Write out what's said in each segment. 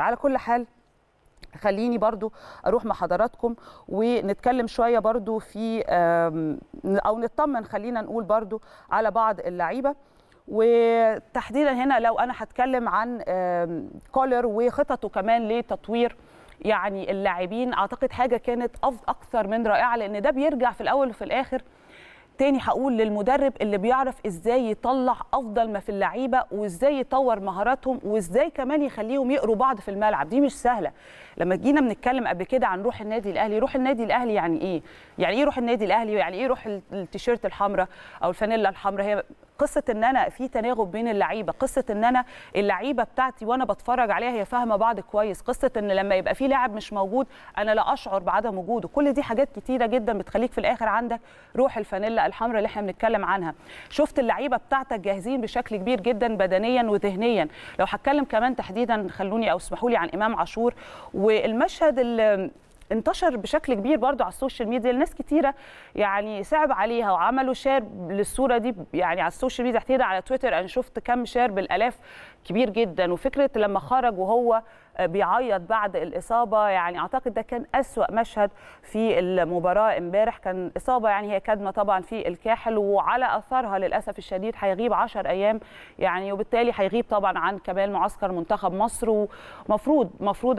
على كل حال خليني برضو أروح مع حضراتكم ونتكلم شوية برضو في أو نطمن خلينا نقول برضو على بعض اللعيبة. وتحديدا هنا لو أنا هتكلم عن كولر وخططه كمان لتطوير يعني اللاعبين أعتقد حاجة كانت أكثر من رائعة لأن ده بيرجع في الأول وفي الآخر تاني هقول للمدرب اللي بيعرف إزاي يطلع أفضل ما في اللعيبة وإزاي يطور مهاراتهم وإزاي كمان يخليهم يقروا بعض في الملعب. دي مش سهلة. لما جينا بنتكلم قبل كده عن روح النادي الأهلي روح النادي الأهلي يعني إيه؟ يعني إيه روح النادي الأهلي؟ يعني إيه روح ال- التيشيرت الحمراء أو الفانيلا الحمراء؟ هي قصة إن أنا في تناغم بين اللعيبة قصة إن أنا اللعيبة بتاعتي وأنا بتفرج عليها هي فاهمة بعض كويس قصة إن لما يبقى في لاعب مش موجود أنا لا أشعر بعدم وجوده. كل دي حاجات كتيرة جدا بتخليك في الآخر عندك روح الفانيلا الحمراء اللي إحنا بنتكلم عنها. شفت اللعيبة بتاعتك جاهزين بشكل كبير جدا بدنيا وذهنيا. لو هتكلم كمان تحديدا خلوني أو اسمحوا لي عن إمام عاشور والمشهد اللي انتشر بشكل كبير برضو على السوشيال ميديا. الناس كتيرة يعني صعب عليها وعملوا share للصورة دي يعني على السوشيال ميديا تحديدا على تويتر. أنا شفت كم share بالألاف كبير جدا. وفكرة لما خرج وهو بيعيط بعد الإصابة. يعني أعتقد ده كان أسوأ مشهد في المباراة امبارح. كان إصابة يعني هي كدمة طبعا في الكاحل وعلى أثرها للأسف الشديد هيغيب 10 أيام. يعني وبالتالي هيغيب طبعا عن كمان معسكر منتخب مصر. ومفروض مفروض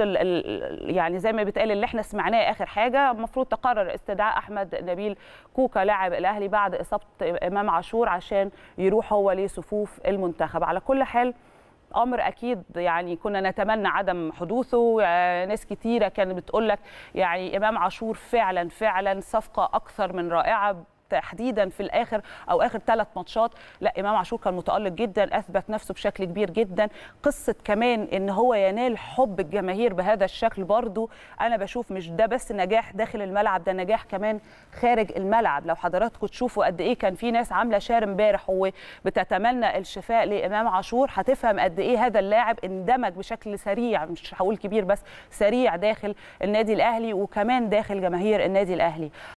يعني زي ما بيتقال اللي إحنا سمعناه آخر حاجة المفروض تقرر استدعاء أحمد نبيل كوكا لاعب الأهلي بعد إصابة إمام عاشور عشان يروح هو لصفوف المنتخب. على كل حال أمر أكيد يعني كنا نتمنى عدم حدوثه. آه، ناس كتيرة كانت بتقول لك يعني إمام عاشور فعلا فعلا صفقة أكثر من رائعة. تحديدا في الآخر أو آخر ثلاث ماتشات. لا إمام عاشور كان متألق جدا أثبت نفسه بشكل كبير جدا. قصة كمان إن هو ينال حب الجماهير بهذا الشكل برضو أنا بشوف مش ده بس نجاح داخل الملعب ده نجاح كمان خارج الملعب. لو حضراتكم تشوفوا قد إيه كان في ناس عاملة شار امبارح وبتتمنى الشفاء لإمام عاشور هتفهم قد إيه هذا اللاعب اندمج بشكل سريع مش هقول كبير بس سريع داخل النادي الأهلي وكمان داخل جماهير النادي الأهلي.